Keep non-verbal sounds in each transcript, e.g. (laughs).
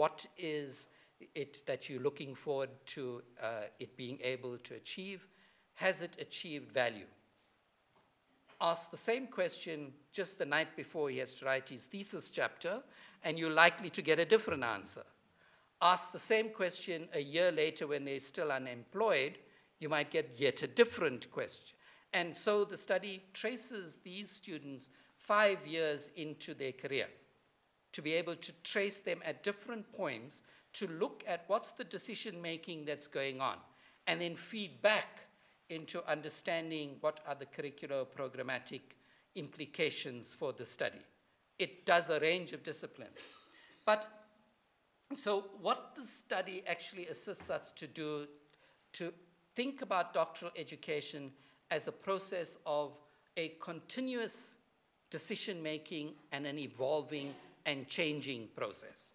What is it that you're looking forward to uh, it being able to achieve? Has it achieved value? Ask the same question just the night before he has to write his thesis chapter, and you're likely to get a different answer. Ask the same question a year later when they're still unemployed, you might get yet a different question. And so the study traces these students five years into their career to be able to trace them at different points to look at what's the decision making that's going on and then feed back into understanding what are the curricular programmatic implications for the study. It does a range of disciplines. But so what the study actually assists us to do to think about doctoral education as a process of a continuous decision making and an evolving and changing process.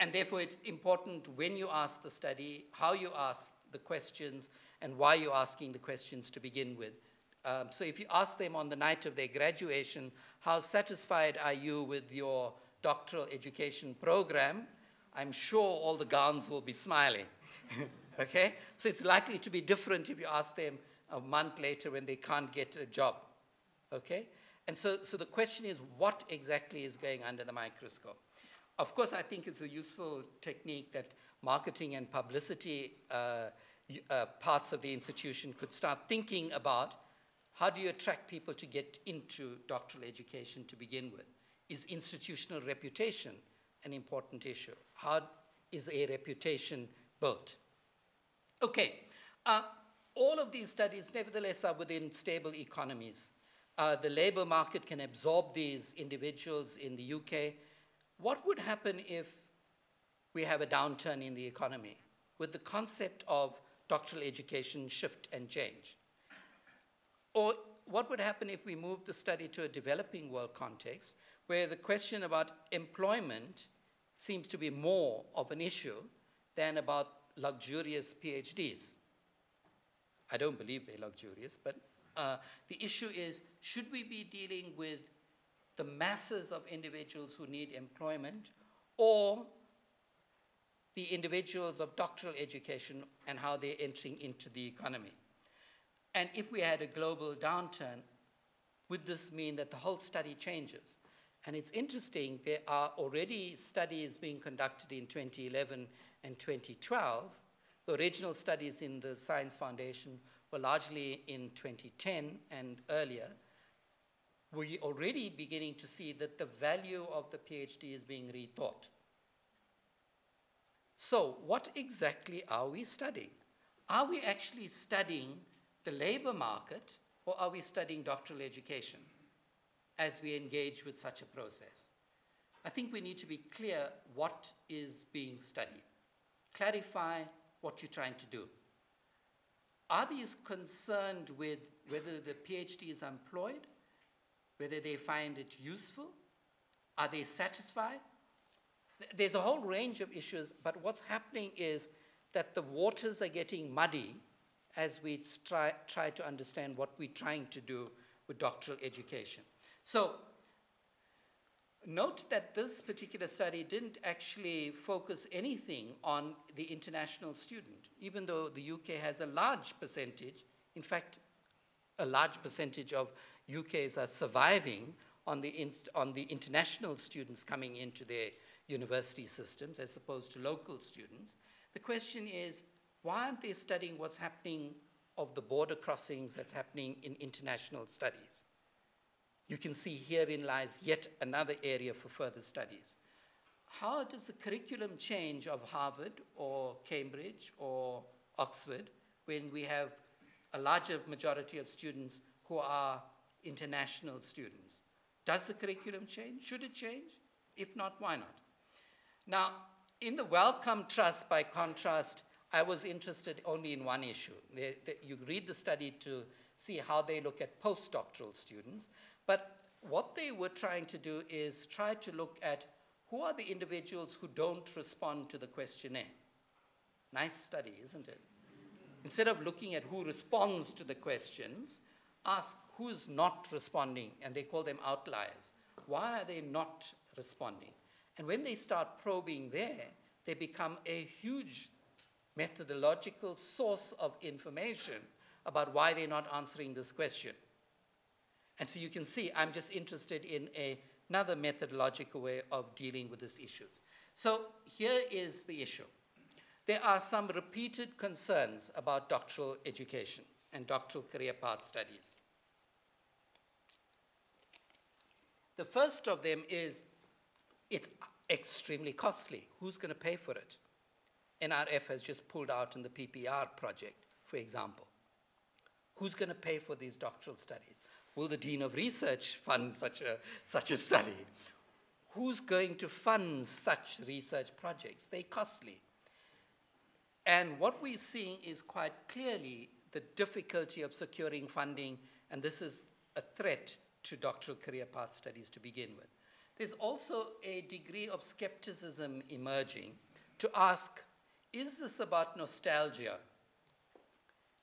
And therefore, it's important when you ask the study, how you ask the questions, and why you're asking the questions to begin with. Um, so if you ask them on the night of their graduation, how satisfied are you with your doctoral education program, I'm sure all the gowns will be smiling. (laughs) okay? So it's likely to be different if you ask them a month later when they can't get a job. Okay? And so, so the question is, what exactly is going under the microscope? Of course, I think it's a useful technique that marketing and publicity uh, uh, parts of the institution could start thinking about how do you attract people to get into doctoral education to begin with? Is institutional reputation an important issue? How is a reputation built? Okay, uh, all of these studies nevertheless are within stable economies. Uh, the labor market can absorb these individuals in the UK. What would happen if we have a downturn in the economy? Would the concept of doctoral education shift and change? Or what would happen if we moved the study to a developing world context where the question about employment seems to be more of an issue than about luxurious PhDs? I don't believe they're luxurious, but uh, the issue is, should we be dealing with the masses of individuals who need employment or the individuals of doctoral education and how they're entering into the economy? And if we had a global downturn, would this mean that the whole study changes? And it's interesting, there are already studies being conducted in 2011 and 2012. The original studies in the Science Foundation largely in 2010 and earlier, we're already beginning to see that the value of the PhD is being rethought. So what exactly are we studying? Are we actually studying the labor market or are we studying doctoral education as we engage with such a process? I think we need to be clear what is being studied. Clarify what you're trying to do. Are these concerned with whether the PhD is employed, whether they find it useful? Are they satisfied? There's a whole range of issues, but what's happening is that the waters are getting muddy as we try, try to understand what we're trying to do with doctoral education. So note that this particular study didn't actually focus anything on the international student, even though the UK has a large percentage, in fact, a large percentage of UKs are surviving on the, on the international students coming into their university systems as opposed to local students. The question is, why aren't they studying what's happening of the border crossings that's happening in international studies? You can see herein lies yet another area for further studies. How does the curriculum change of Harvard or Cambridge or Oxford when we have a larger majority of students who are international students? Does the curriculum change? Should it change? If not, why not? Now, in the Wellcome Trust, by contrast, I was interested only in one issue. They, they, you read the study to see how they look at postdoctoral students, but what they were trying to do is try to look at who are the individuals who don't respond to the questionnaire. Nice study, isn't it? Instead of looking at who responds to the questions, ask who's not responding, and they call them outliers. Why are they not responding? And when they start probing there, they become a huge methodological source of information about why they're not answering this question. And so you can see I'm just interested in a, another methodological way of dealing with these issues. So here is the issue. There are some repeated concerns about doctoral education and doctoral career path studies. The first of them is it's extremely costly. Who's going to pay for it? NRF has just pulled out in the PPR project, for example. Who's going to pay for these doctoral studies? Will the Dean of Research fund such a, such a study? Who's going to fund such research projects? They're costly. And what we're seeing is quite clearly the difficulty of securing funding, and this is a threat to doctoral career path studies to begin with. There's also a degree of skepticism emerging to ask, is this about nostalgia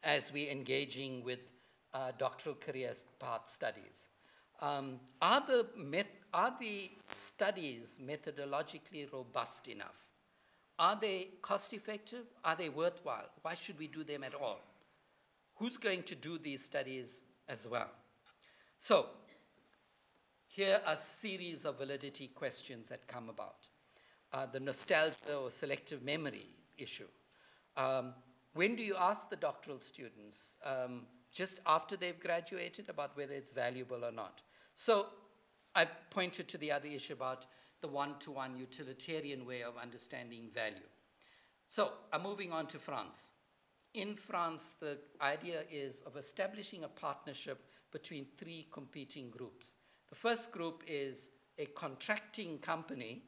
as we're engaging with uh, doctoral career path studies? Um, are, the are the studies methodologically robust enough? Are they cost effective? Are they worthwhile? Why should we do them at all? Who's going to do these studies as well? So, here are a series of validity questions that come about. Uh, the nostalgia or selective memory issue. Um, when do you ask the doctoral students? Um, just after they've graduated about whether it's valuable or not. So I've pointed to the other issue about the one-to-one -one utilitarian way of understanding value. So I'm moving on to France. In France, the idea is of establishing a partnership between three competing groups. The first group is a contracting company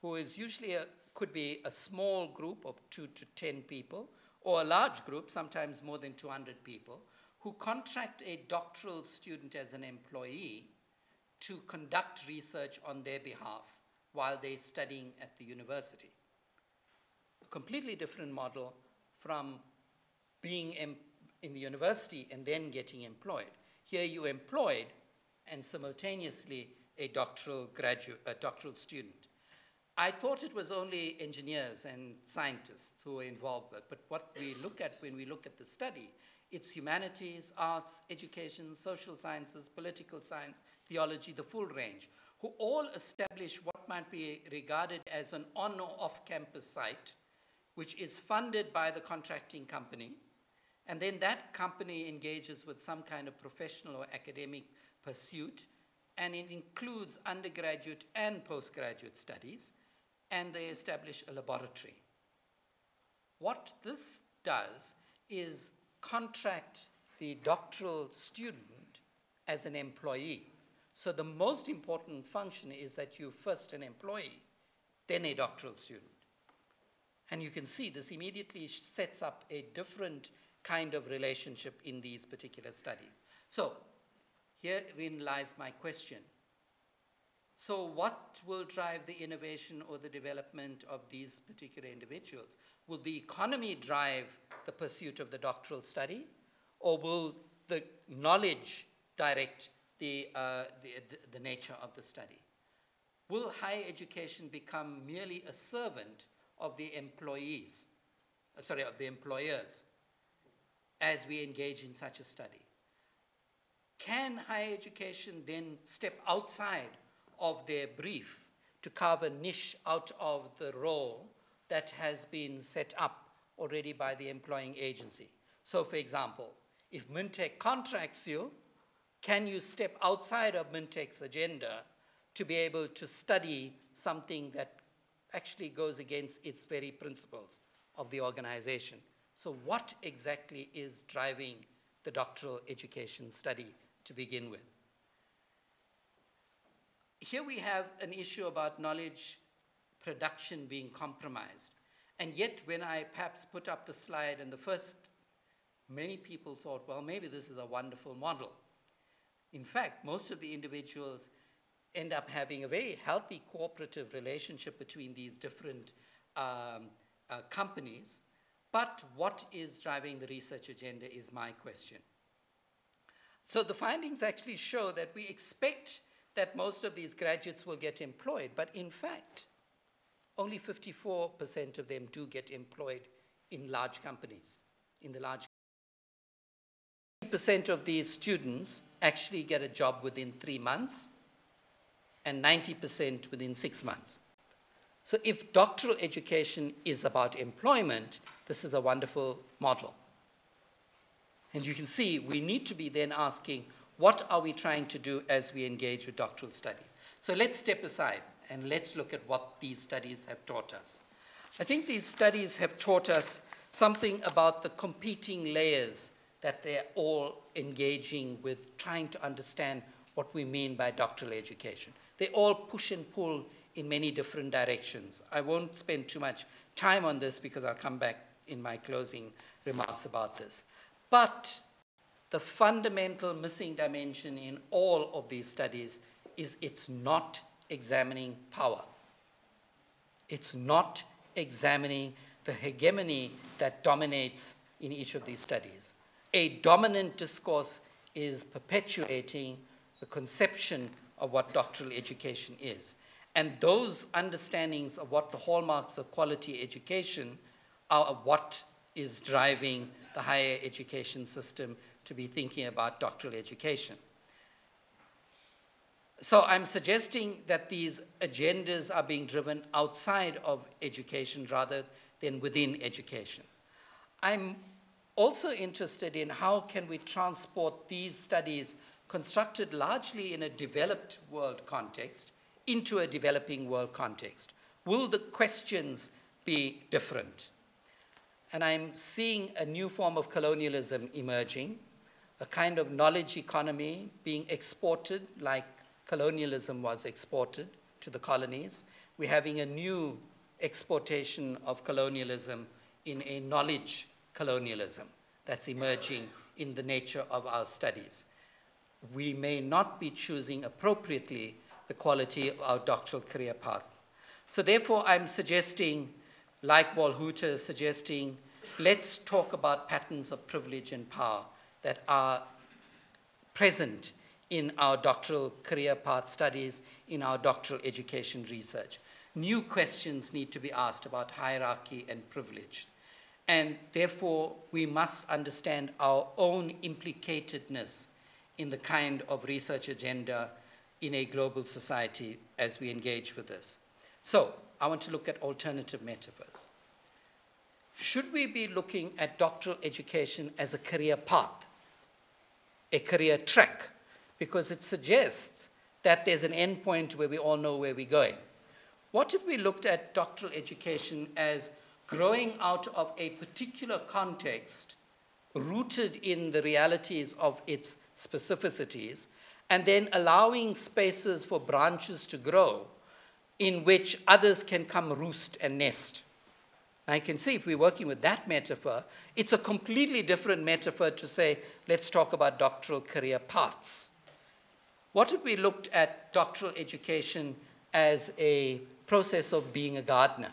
who is usually a, could be a small group of two to 10 people or a large group, sometimes more than 200 people, who contract a doctoral student as an employee to conduct research on their behalf while they're studying at the university. A completely different model from being in the university and then getting employed. Here you're employed and simultaneously a doctoral graduate, a doctoral student. I thought it was only engineers and scientists who were involved, but what we look at when we look at the study it's humanities, arts, education, social sciences, political science, theology, the full range, who all establish what might be regarded as an on or off campus site, which is funded by the contracting company. And then that company engages with some kind of professional or academic pursuit, and it includes undergraduate and postgraduate studies, and they establish a laboratory. What this does is contract the doctoral student as an employee. So the most important function is that you first an employee, then a doctoral student. And you can see this immediately sets up a different kind of relationship in these particular studies. So herein lies my question. So what will drive the innovation or the development of these particular individuals? Will the economy drive the pursuit of the doctoral study? Or will the knowledge direct the, uh, the, the, nature of the study? Will higher education become merely a servant of the employees, uh, sorry, of the employers as we engage in such a study? Can higher education then step outside of their brief to carve a niche out of the role that has been set up already by the employing agency. So for example, if Mintek contracts you, can you step outside of Mintek's agenda to be able to study something that actually goes against its very principles of the organization? So what exactly is driving the doctoral education study to begin with? Here we have an issue about knowledge production being compromised. And yet, when I perhaps put up the slide, and the first, many people thought, well, maybe this is a wonderful model. In fact, most of the individuals end up having a very healthy cooperative relationship between these different um, uh, companies. But what is driving the research agenda is my question. So the findings actually show that we expect that most of these graduates will get employed, but in fact, only 54% of them do get employed in large companies, in the large percent of these students actually get a job within three months and 90% within six months. So if doctoral education is about employment, this is a wonderful model. And you can see we need to be then asking, what are we trying to do as we engage with doctoral studies? So let's step aside and let's look at what these studies have taught us. I think these studies have taught us something about the competing layers that they're all engaging with trying to understand what we mean by doctoral education. They all push and pull in many different directions. I won't spend too much time on this because I'll come back in my closing remarks about this. But the fundamental missing dimension in all of these studies is it's not examining power. It's not examining the hegemony that dominates in each of these studies a dominant discourse is perpetuating the conception of what doctoral education is. And those understandings of what the hallmarks of quality education are what is driving the higher education system to be thinking about doctoral education. So I'm suggesting that these agendas are being driven outside of education rather than within education. I'm also interested in how can we transport these studies constructed largely in a developed world context into a developing world context. Will the questions be different? And I'm seeing a new form of colonialism emerging, a kind of knowledge economy being exported like colonialism was exported to the colonies. We're having a new exportation of colonialism in a knowledge colonialism that's emerging in the nature of our studies. We may not be choosing appropriately the quality of our doctoral career path. So therefore, I'm suggesting, like Wolhuter is suggesting, let's talk about patterns of privilege and power that are present in our doctoral career path studies, in our doctoral education research. New questions need to be asked about hierarchy and privilege. And therefore, we must understand our own implicatedness in the kind of research agenda in a global society as we engage with this. So, I want to look at alternative metaphors. Should we be looking at doctoral education as a career path, a career track? Because it suggests that there's an endpoint where we all know where we're going. What if we looked at doctoral education as growing out of a particular context rooted in the realities of its specificities, and then allowing spaces for branches to grow in which others can come roost and nest. I can see if we're working with that metaphor, it's a completely different metaphor to say, let's talk about doctoral career paths. What if we looked at doctoral education as a process of being a gardener?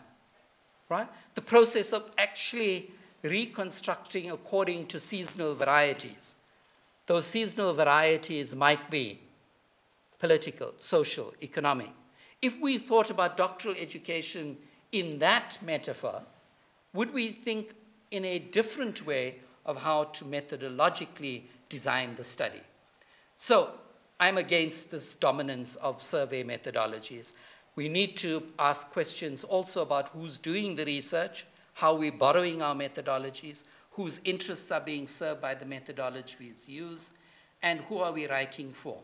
right? The process of actually reconstructing according to seasonal varieties. Those seasonal varieties might be political, social, economic. If we thought about doctoral education in that metaphor, would we think in a different way of how to methodologically design the study? So I'm against this dominance of survey methodologies. We need to ask questions also about who's doing the research, how we're borrowing our methodologies, whose interests are being served by the methodologies used, and who are we writing for?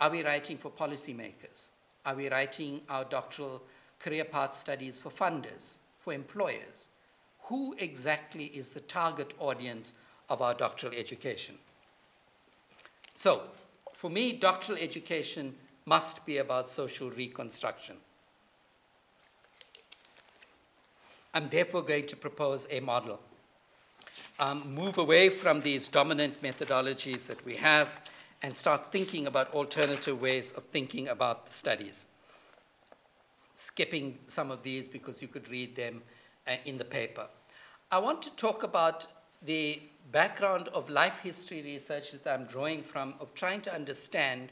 Are we writing for policymakers? Are we writing our doctoral career path studies for funders, for employers? Who exactly is the target audience of our doctoral education? So, for me, doctoral education must be about social reconstruction. I'm therefore going to propose a model. Um, move away from these dominant methodologies that we have and start thinking about alternative ways of thinking about the studies. Skipping some of these because you could read them uh, in the paper. I want to talk about the background of life history research that I'm drawing from, of trying to understand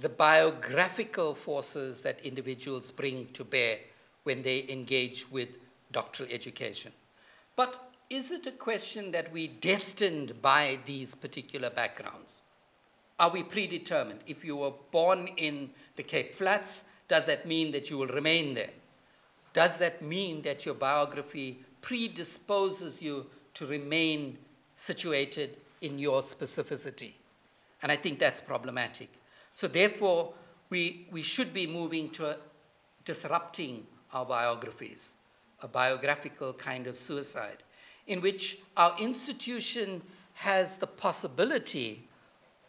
the biographical forces that individuals bring to bear when they engage with doctoral education. But is it a question that we destined by these particular backgrounds? Are we predetermined? If you were born in the Cape Flats, does that mean that you will remain there? Does that mean that your biography predisposes you to remain situated in your specificity? And I think that's problematic. So therefore, we, we should be moving to disrupting our biographies, a biographical kind of suicide, in which our institution has the possibility,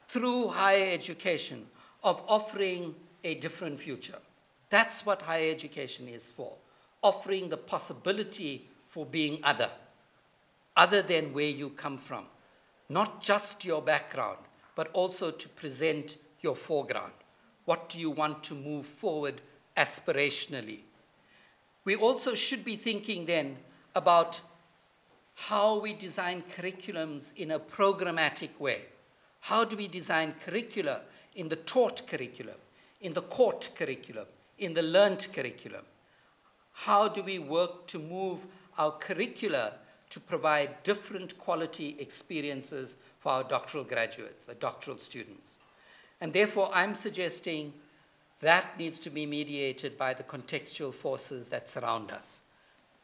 through higher education, of offering a different future. That's what higher education is for, offering the possibility for being other, other than where you come from. Not just your background, but also to present your foreground. What do you want to move forward aspirationally? We also should be thinking then about how we design curriculums in a programmatic way. How do we design curricula in the taught curriculum, in the caught curriculum, in the learned curriculum? How do we work to move our curricula to provide different quality experiences for our doctoral graduates, our doctoral students? And therefore, I'm suggesting that needs to be mediated by the contextual forces that surround us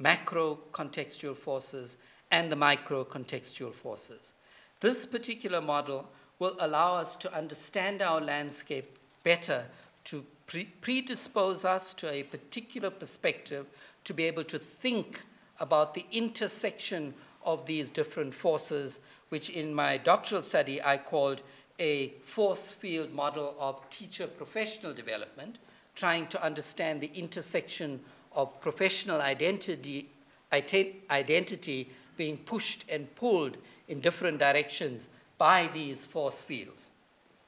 macro contextual forces and the micro contextual forces. This particular model will allow us to understand our landscape better, to pre predispose us to a particular perspective, to be able to think about the intersection of these different forces, which in my doctoral study I called a force field model of teacher professional development, trying to understand the intersection of professional identity, identity being pushed and pulled in different directions by these force fields,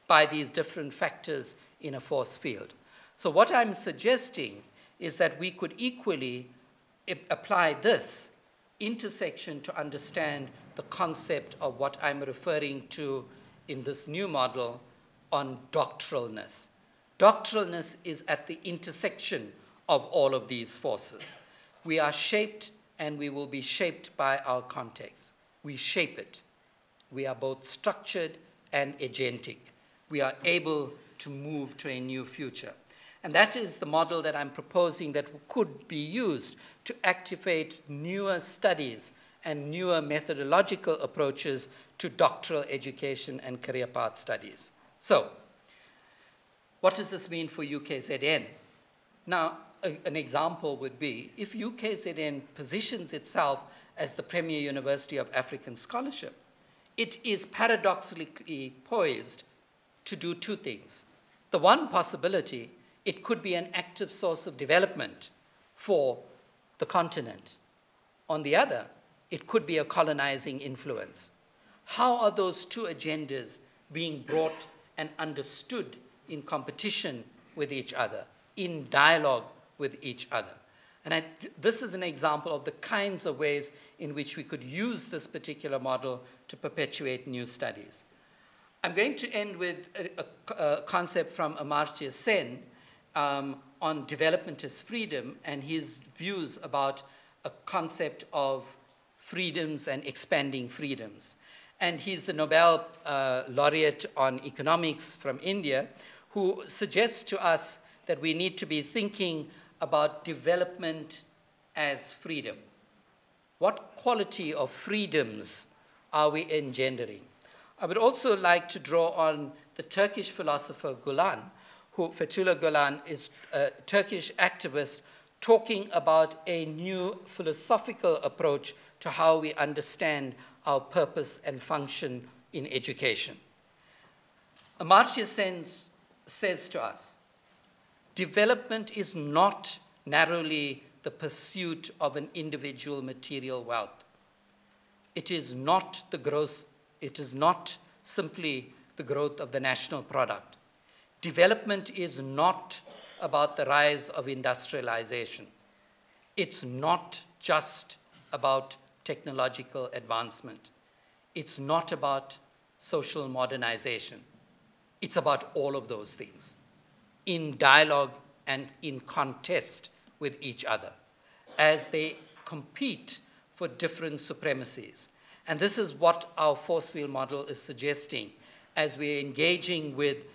by these different factors in a force field. So what I'm suggesting is that we could equally apply this intersection to understand the concept of what I'm referring to in this new model on doctoralness. Doctoralness is at the intersection of all of these forces. We are shaped and we will be shaped by our context. We shape it. We are both structured and agentic. We are able to move to a new future. And that is the model that I'm proposing that could be used to activate newer studies and newer methodological approaches to doctoral education and career path studies. So, what does this mean for UKZN? Now, a, an example would be if UKZN positions itself as the premier university of African scholarship, it is paradoxically poised to do two things. The one possibility, it could be an active source of development for the continent. On the other, it could be a colonizing influence. How are those two agendas being brought and understood in competition with each other, in dialogue with each other? And I, this is an example of the kinds of ways in which we could use this particular model to perpetuate new studies. I'm going to end with a, a, a concept from Amartya Sen um, on development as freedom and his views about a concept of freedoms and expanding freedoms and he's the Nobel uh, laureate on economics from India, who suggests to us that we need to be thinking about development as freedom. What quality of freedoms are we engendering? I would also like to draw on the Turkish philosopher Gulen, who Fethullah Gulen is a Turkish activist talking about a new philosophical approach to how we understand our purpose and function in education. Amartya Sen says to us, development is not narrowly the pursuit of an individual material wealth. It is not the growth, it is not simply the growth of the national product. Development is not about the rise of industrialization. It's not just about technological advancement. It's not about social modernization. It's about all of those things in dialogue and in contest with each other as they compete for different supremacies. And this is what our force field model is suggesting as we're engaging with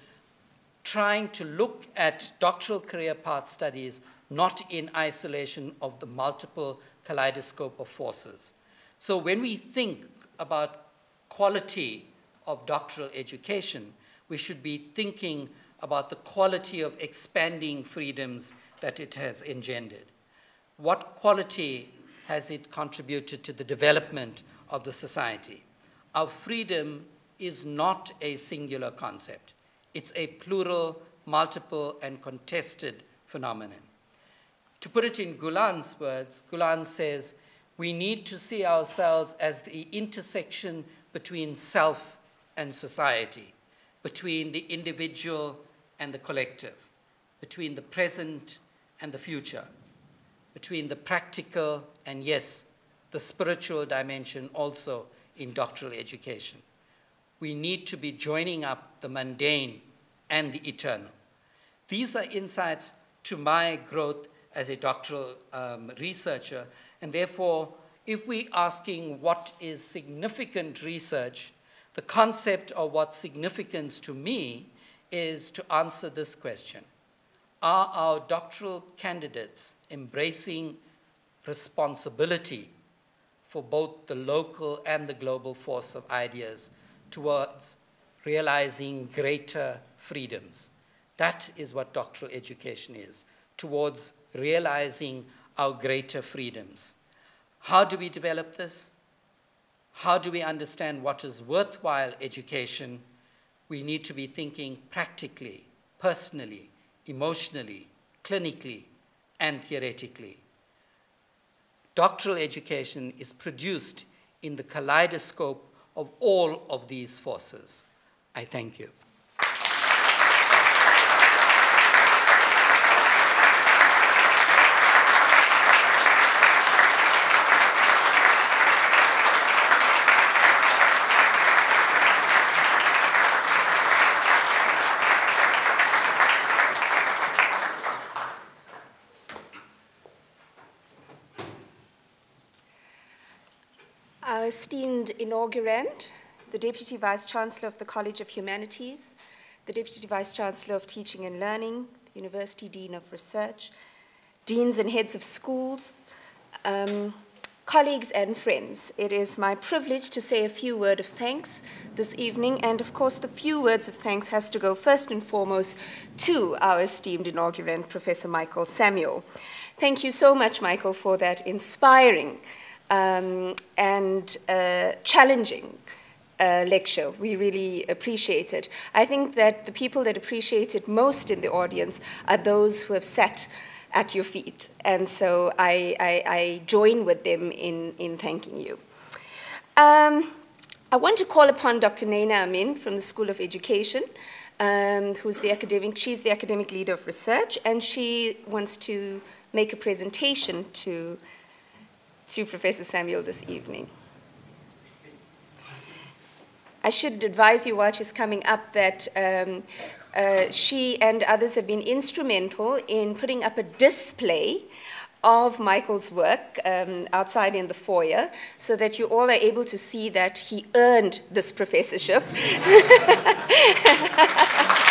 trying to look at doctoral career path studies not in isolation of the multiple kaleidoscope of forces. So when we think about quality of doctoral education, we should be thinking about the quality of expanding freedoms that it has engendered. What quality has it contributed to the development of the society? Our freedom is not a singular concept. It's a plural, multiple, and contested phenomenon. To put it in Gulen's words, Gulen says, we need to see ourselves as the intersection between self and society, between the individual and the collective, between the present and the future, between the practical and, yes, the spiritual dimension also in doctoral education. We need to be joining up the mundane and the eternal. These are insights to my growth as a doctoral um, researcher, and therefore, if we're asking what is significant research, the concept of what significance to me is to answer this question. Are our doctoral candidates embracing responsibility for both the local and the global force of ideas towards realizing greater freedoms? That is what doctoral education is, towards realizing our greater freedoms. How do we develop this? How do we understand what is worthwhile education? We need to be thinking practically, personally, emotionally, clinically, and theoretically. Doctoral education is produced in the kaleidoscope of all of these forces. I thank you. esteemed inaugurand, the Deputy Vice Chancellor of the College of Humanities, the Deputy Vice Chancellor of Teaching and Learning, the University Dean of Research, deans and heads of schools, um, colleagues and friends. It is my privilege to say a few words of thanks this evening, and of course the few words of thanks has to go first and foremost to our esteemed inaugurand, Professor Michael Samuel. Thank you so much, Michael, for that inspiring um, and uh, challenging uh, lecture. We really appreciate it. I think that the people that appreciate it most in the audience are those who have sat at your feet. And so I, I, I join with them in, in thanking you. Um, I want to call upon Dr. Nyna Amin from the School of Education, um, who's the academic, she's the academic leader of research, and she wants to make a presentation to to Professor Samuel this evening. I should advise you while she's coming up that um, uh, she and others have been instrumental in putting up a display of Michael's work um, outside in the foyer so that you all are able to see that he earned this professorship. (laughs)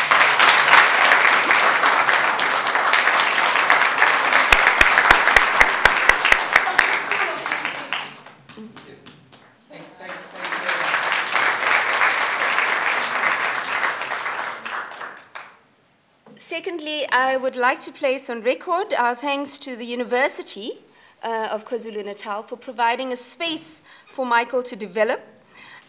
Secondly, I would like to place on record our thanks to the University uh, of KwaZulu-Natal for providing a space for Michael to develop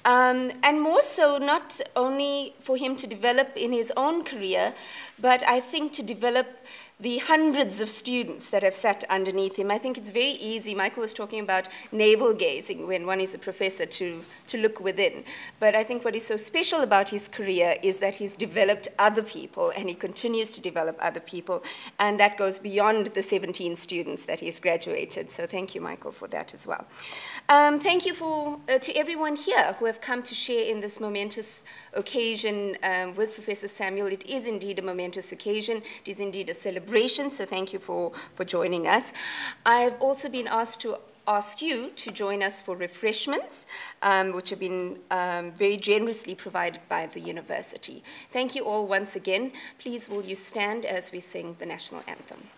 um, and more so, not only for him to develop in his own career, but I think to develop the hundreds of students that have sat underneath him. I think it's very easy. Michael was talking about navel gazing when one is a professor to, to look within. But I think what is so special about his career is that he's developed other people and he continues to develop other people. And that goes beyond the 17 students that he's graduated. So thank you, Michael, for that as well. Um, thank you for, uh, to everyone here who have come to share in this momentous occasion um, with Professor Samuel. It is indeed a momentous occasion. It is indeed a celebration celebration, so thank you for, for joining us. I've also been asked to ask you to join us for refreshments, um, which have been um, very generously provided by the university. Thank you all once again. Please will you stand as we sing the national anthem.